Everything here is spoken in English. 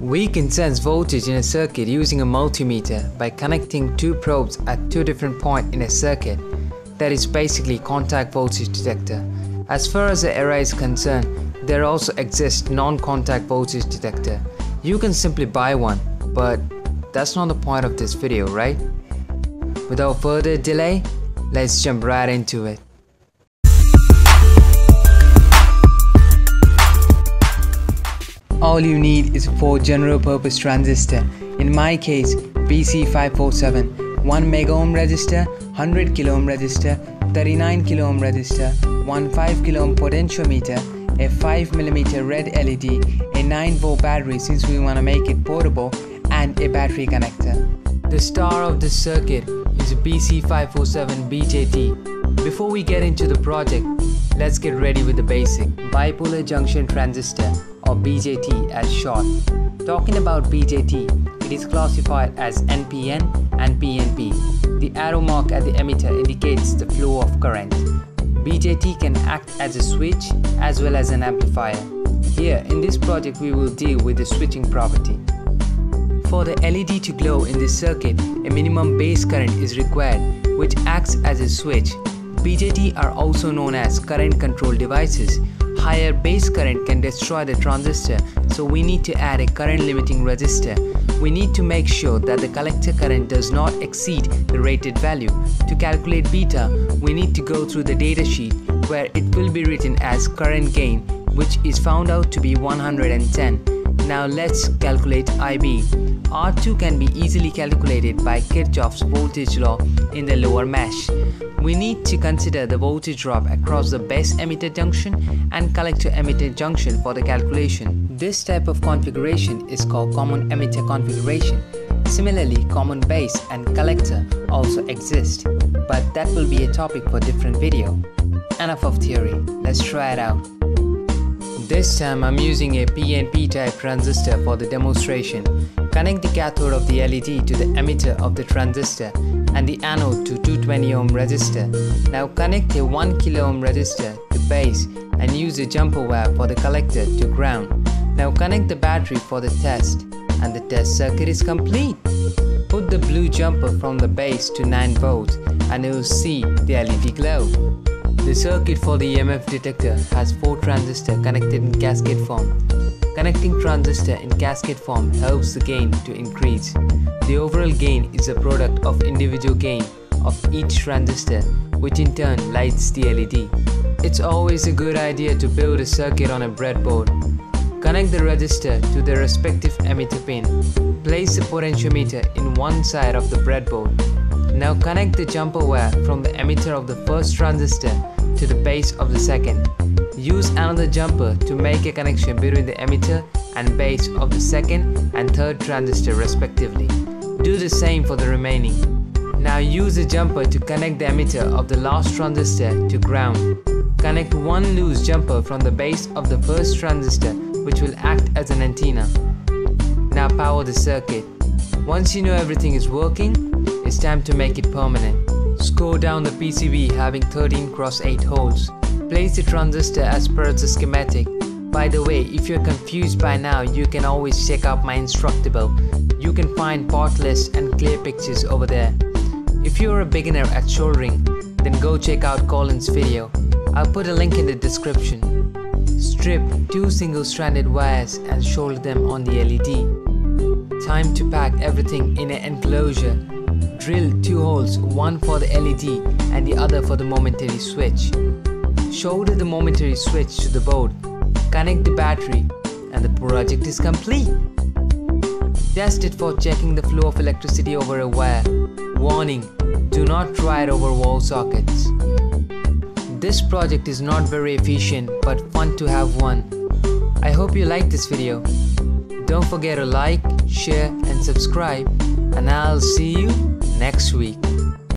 We can sense voltage in a circuit using a multimeter by connecting two probes at two different points in a circuit. That is basically contact voltage detector. As far as the array is concerned, there also exists non-contact voltage detector. You can simply buy one, but that's not the point of this video, right? Without further delay, let's jump right into it. All you need is 4 general purpose transistor, in my case BC547, 1 mega ohm resistor, 100 kilo ohm resistor, 39 kilo ohm resistor, 1 5 kilo ohm potentiometer, a 5mm red LED, a 9 volt battery since we want to make it portable, and a battery connector. The star of this circuit is BC547 BJT. Before we get into the project, let's get ready with the basic. Bipolar junction transistor or BJT as short. Talking about BJT, it is classified as NPN and PNP. The arrow mark at the emitter indicates the flow of current. BJT can act as a switch as well as an amplifier. Here in this project we will deal with the switching property. For the LED to glow in this circuit, a minimum base current is required which acts as a switch. BJT are also known as current control devices Higher base current can destroy the transistor, so we need to add a current limiting resistor. We need to make sure that the collector current does not exceed the rated value. To calculate beta, we need to go through the datasheet where it will be written as current gain which is found out to be 110. Now let's calculate IB. R2 can be easily calculated by Kirchhoff's voltage law in the lower mesh. We need to consider the voltage drop across the base emitter junction and collector emitter junction for the calculation. This type of configuration is called common emitter configuration. Similarly, common base and collector also exist, but that will be a topic for different video. Enough of theory, let's try it out. This time I'm using a PNP type transistor for the demonstration. Connect the cathode of the LED to the emitter of the transistor and the anode to 220 ohm resistor. Now connect a 1 kilo ohm resistor to base and use a jumper wire for the collector to ground. Now connect the battery for the test and the test circuit is complete. Put the blue jumper from the base to 9 volts and you will see the LED glow. The circuit for the EMF detector has 4 transistors connected in cascade form. Connecting transistor in cascade form helps the gain to increase. The overall gain is a product of individual gain of each transistor which in turn lights the LED. It's always a good idea to build a circuit on a breadboard. Connect the resistor to the respective emitter pin. Place the potentiometer in one side of the breadboard. Now connect the jumper wire from the emitter of the first transistor to the base of the second. Use another jumper to make a connection between the emitter and base of the second and third transistor respectively. Do the same for the remaining. Now use a jumper to connect the emitter of the last transistor to ground. Connect one loose jumper from the base of the first transistor which will act as an antenna. Now power the circuit. Once you know everything is working, it's time to make it permanent. Score down the PCB having 13 cross 8 holes. Place the transistor as per the schematic. By the way, if you're confused by now, you can always check out my instructable. You can find part lists and clear pictures over there. If you're a beginner at soldering, then go check out Colin's video. I'll put a link in the description. Strip two single-stranded wires and solder them on the LED. Time to pack everything in an enclosure. Drill two holes, one for the LED and the other for the momentary switch. Solder the momentary switch to the board, connect the battery and the project is complete. Test it for checking the flow of electricity over a wire. Warning, do not try it over wall sockets. This project is not very efficient but fun to have one. I hope you liked this video. Don't forget to like, share and subscribe and I'll see you next week.